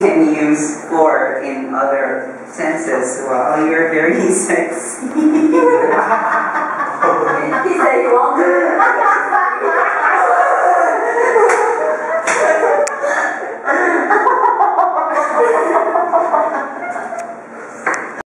can use for in other senses. Well, oh, you're very sexy. He said.